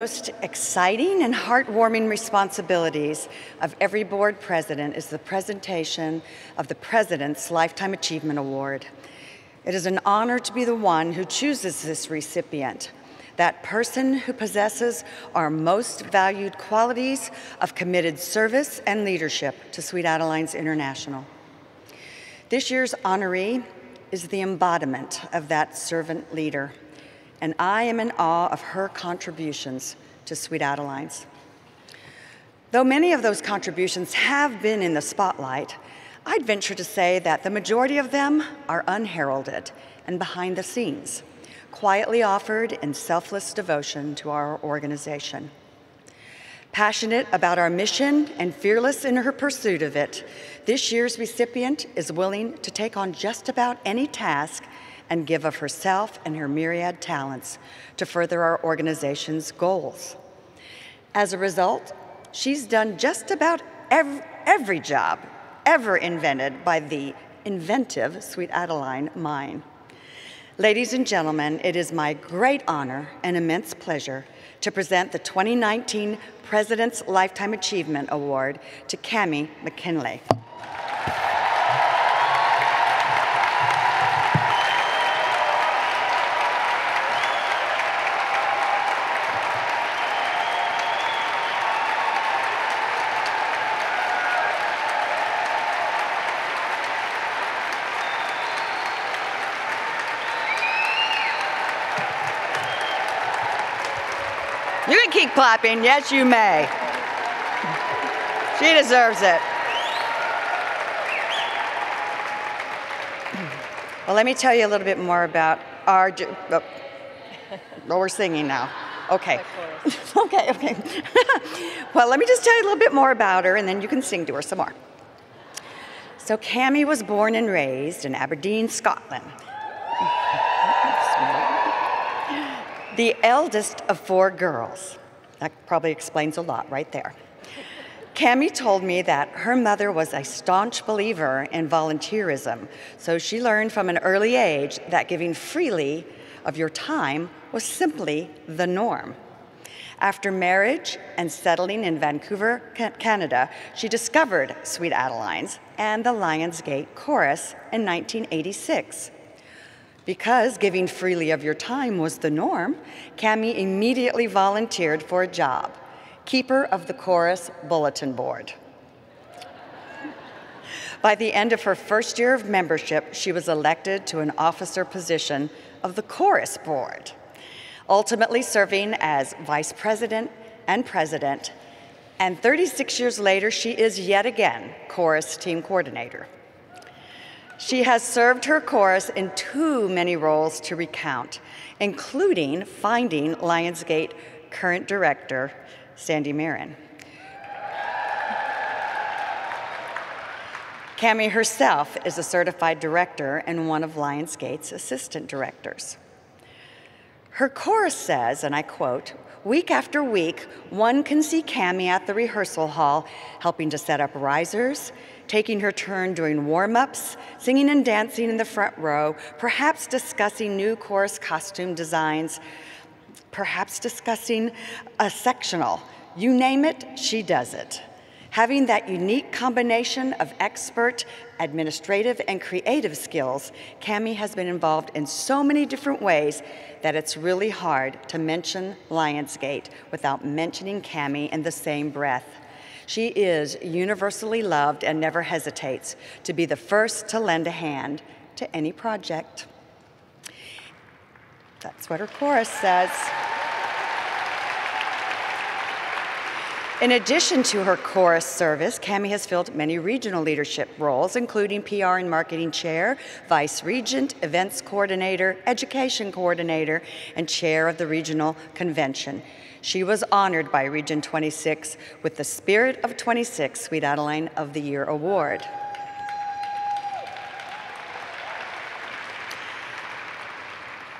most exciting and heartwarming responsibilities of every board president is the presentation of the President's Lifetime Achievement Award. It is an honor to be the one who chooses this recipient, that person who possesses our most valued qualities of committed service and leadership to Sweet Adelines International. This year's honoree is the embodiment of that servant leader and I am in awe of her contributions to Sweet Adelines. Though many of those contributions have been in the spotlight, I'd venture to say that the majority of them are unheralded and behind the scenes, quietly offered in selfless devotion to our organization. Passionate about our mission and fearless in her pursuit of it, this year's recipient is willing to take on just about any task and give of herself and her myriad talents to further our organization's goals. As a result, she's done just about every, every job ever invented by the inventive Sweet Adeline Mine. Ladies and gentlemen, it is my great honor and immense pleasure to present the 2019 President's Lifetime Achievement Award to Cammi MacKinlay. You can keep clapping. Yes, you may. She deserves it. Well, let me tell you a little bit more about our. Oh, well, we're singing now. Okay. okay, okay. well, let me just tell you a little bit more about her, and then you can sing to her some more. So, Cammi was born and raised in Aberdeen, Scotland the eldest of four girls. That probably explains a lot right there. Cammi told me that her mother was a staunch believer in volunteerism, so she learned from an early age that giving freely of your time was simply the norm. After marriage and settling in Vancouver, Canada, she discovered Sweet Adelines and the Lions Gate Chorus in 1986. Because giving freely of your time was the norm, Cammi immediately volunteered for a job, keeper of the chorus bulletin board. By the end of her first year of membership, she was elected to an officer position of the chorus board, ultimately serving as vice president and president. And 36 years later, she is yet again chorus team coordinator. She has served her chorus in too many roles to recount, including finding Lions Gate current director Sandy Marron. Cammi herself is a certified director and one of Lions Gate's assistant directors. Her chorus says, and I quote, Week after week, one can see Cammi at the rehearsal hall helping to set up risers, taking her turn doing warm ups, singing and dancing in the front row, perhaps discussing new chorus costume designs, perhaps discussing a sectional. You name it, she does it. Having that unique combination of expert, administrative, and creative skills, Cammi has been involved in so many different ways that it's really hard to mention Lions Gate without mentioning Cammi in the same breath. She is universally loved and never hesitates to be the first to lend a hand to any project. That's what her chorus says. In addition to her chorus service, Cammi has filled many regional leadership roles, including PR and marketing chair, vice regent, events coordinator, education coordinator, and chair of the regional convention. She was honored by Region 26 with the Spirit of 26 Sweet Adeline of the Year Award.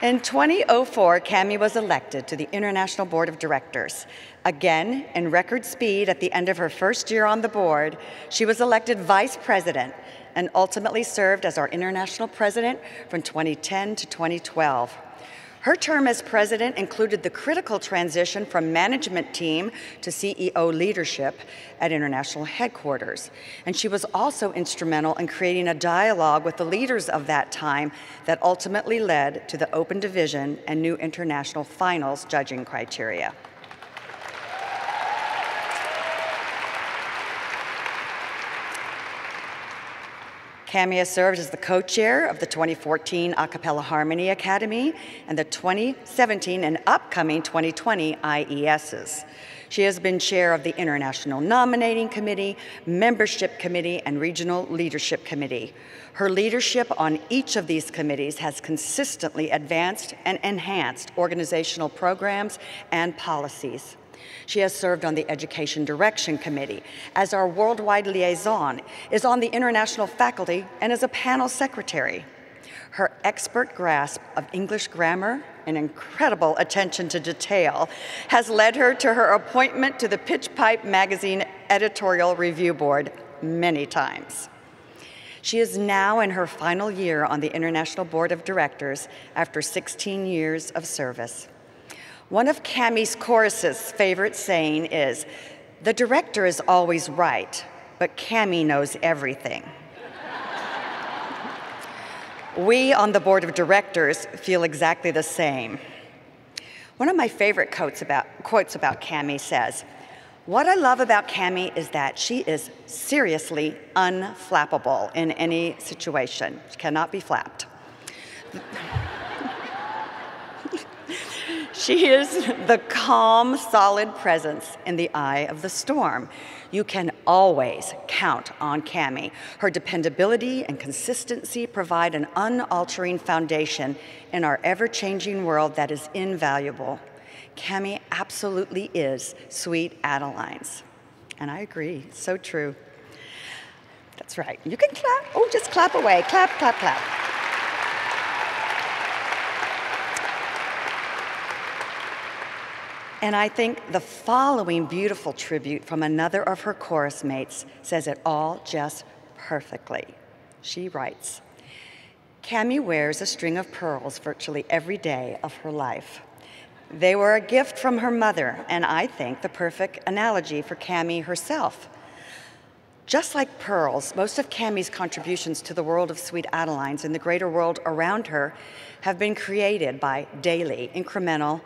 In 2004, Cammi was elected to the International Board of Directors. Again, in record speed at the end of her first year on the board, she was elected vice president and ultimately served as our international president from 2010 to 2012. Her term as president included the critical transition from management team to CEO leadership at international headquarters. And she was also instrumental in creating a dialogue with the leaders of that time that ultimately led to the open division and new international finals judging criteria. Cammi has served as the co-chair of the 2014 Acapella Harmony Academy and the 2017 and upcoming 2020 IESs. She has been chair of the International Nominating Committee, Membership Committee, and Regional Leadership Committee. Her leadership on each of these committees has consistently advanced and enhanced organizational programs and policies. She has served on the Education Direction Committee as our worldwide liaison, is on the international faculty, and is a panel secretary. Her expert grasp of English grammar and incredible attention to detail has led her to her appointment to the Pitch Pipe magazine editorial review board many times. She is now in her final year on the International Board of Directors after 16 years of service. One of Cammi's chorus's favorite saying is, the director is always right, but Cammi knows everything. we on the board of directors feel exactly the same. One of my favorite quotes about, quotes about says, what I love about Cammi is that she is seriously unflappable in any situation. She cannot be flapped. She is the calm, solid presence in the eye of the storm. You can always count on Cammi. Her dependability and consistency provide an unaltering foundation in our ever-changing world that is invaluable. Cammi absolutely is sweet Adeline's. And I agree, so true. That's right. You can clap. Oh, just clap away. Clap, clap, clap. And I think the following beautiful tribute from another of her chorus mates says it all just perfectly. She writes, Cammi wears a string of pearls virtually every day of her life. They were a gift from her mother, and I think the perfect analogy for Cammi herself. Just like pearls, most of Cammi's contributions to the world of Sweet Adelines and the greater world around her have been created by daily, incremental,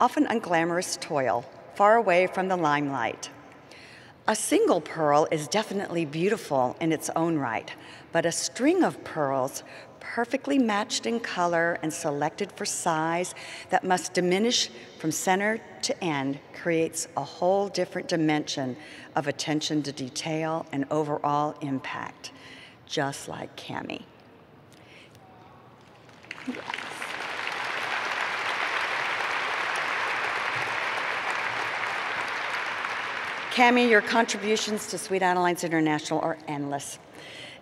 often unglamorous toil, far away from the limelight. A single pearl is definitely beautiful in its own right, but a string of pearls, perfectly matched in color and selected for size, that must diminish from center to end, creates a whole different dimension of attention to detail and overall impact, just like Cammi. Cammi, your contributions to Sweet Adelines International are endless.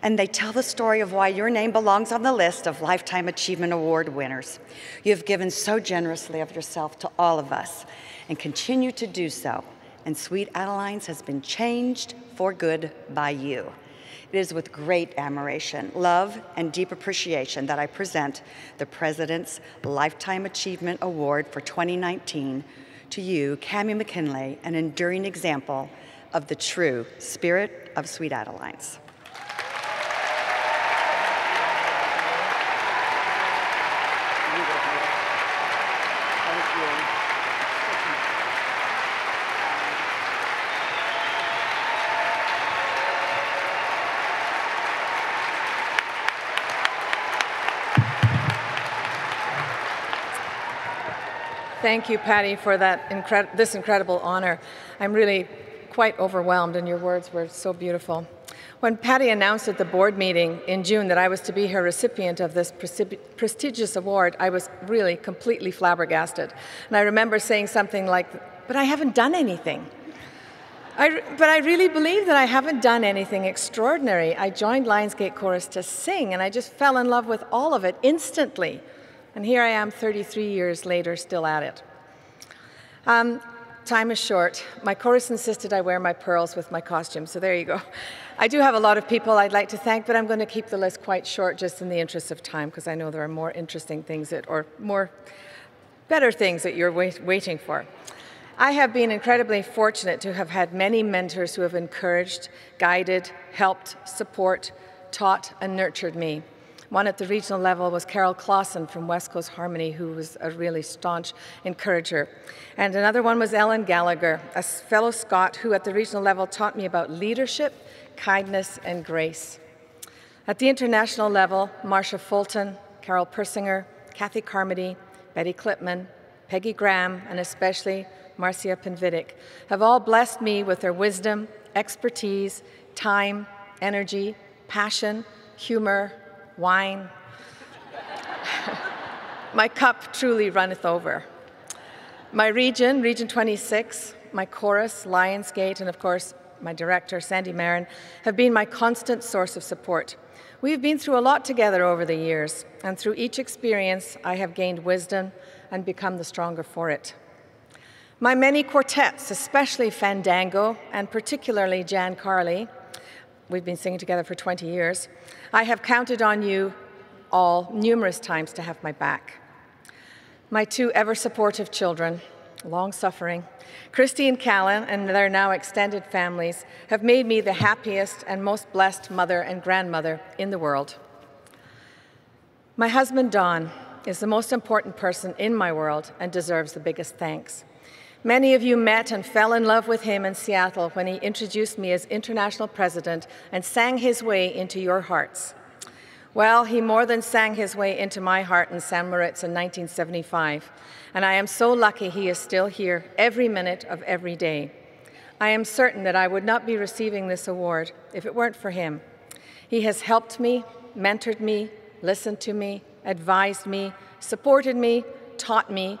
And they tell the story of why your name belongs on the list of Lifetime Achievement Award winners. You have given so generously of yourself to all of us and continue to do so. And Sweet Adelines has been changed for good by you. It is with great admiration, love, and deep appreciation that I present the President's Lifetime Achievement Award for 2019 to you, Cammi MacKinlay, an enduring example of the true spirit of Sweet Adelines. Thank you, Patty, for that this incredible honor. I'm really quite overwhelmed, and your words were so beautiful. When Patty announced at the board meeting in June that I was to be her recipient of this prestigious award, I was really completely flabbergasted. And I remember saying something like, but I haven't done anything. I, but I really believe that I haven't done anything extraordinary. I joined Lions Gate Chorus to sing, and I just fell in love with all of it instantly. And here I am 33 years later, still at it. Um, time is short. My chorus insisted I wear my pearls with my costume, so there you go. I do have a lot of people I'd like to thank, but I'm going to keep the list quite short just in the interest of time because I know there are more interesting things that, or more better things that you're wait waiting for. I have been incredibly fortunate to have had many mentors who have encouraged, guided, helped, support, taught, and nurtured me. One at the regional level was Carol Clausen from West Coast Harmony, who was a really staunch encourager. And another one was Ellen Gallagher, a fellow Scot who at the regional level taught me about leadership, kindness, and grace. At the international level, Marcia Fulton, Carol Persinger, Kathy Carmody, Betty Clipman, Peggy Graham, and especially Marcia Pinvidic have all blessed me with their wisdom, expertise, time, energy, passion, humor, wine. my cup truly runneth over. My region, Region 26, my chorus, Lions Gate, and of course, my director, Sandy Marron, have been my constant source of support. We've been through a lot together over the years, and through each experience, I have gained wisdom and become the stronger for it. My many quartets, especially Fandango and particularly Jan Carley, we've been singing together for 20 years, I have counted on you all numerous times to have my back. My two ever supportive children, long suffering, Christy and Callan and their now extended families have made me the happiest and most blessed mother and grandmother in the world. My husband, Don, is the most important person in my world and deserves the biggest thanks. Many of you met and fell in love with him in Seattle when he introduced me as international president and sang his way into your hearts. Well, he more than sang his way into my heart in San Moritz in 1975, and I am so lucky he is still here every minute of every day. I am certain that I would not be receiving this award if it weren't for him. He has helped me, mentored me, listened to me, advised me, supported me, taught me,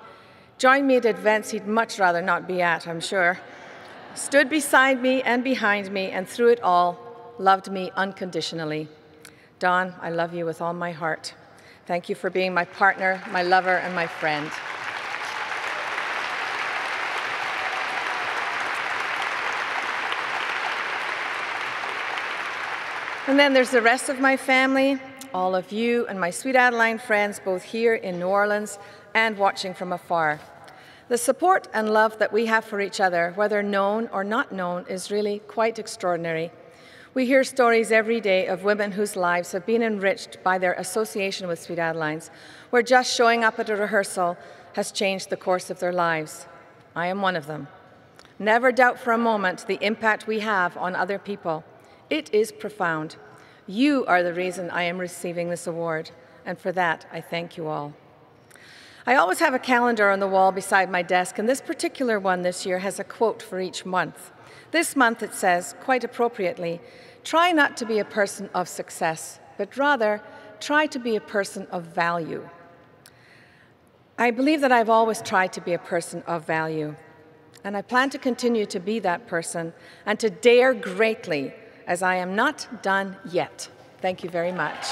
joined me at events he'd much rather not be at, I'm sure, stood beside me and behind me, and through it all, loved me unconditionally. Don, I love you with all my heart. Thank you for being my partner, my lover, and my friend. And then there's the rest of my family, all of you and my sweet Adeline friends, both here in New Orleans and watching from afar. The support and love that we have for each other, whether known or not known, is really quite extraordinary. We hear stories every day of women whose lives have been enriched by their association with Sweet Adelines, where just showing up at a rehearsal has changed the course of their lives. I am one of them. Never doubt for a moment the impact we have on other people. It is profound. You are the reason I am receiving this award, and for that I thank you all. I always have a calendar on the wall beside my desk, and this particular one this year has a quote for each month. This month it says, quite appropriately, try not to be a person of success, but rather try to be a person of value. I believe that I've always tried to be a person of value, and I plan to continue to be that person and to dare greatly as I am not done yet. Thank you very much.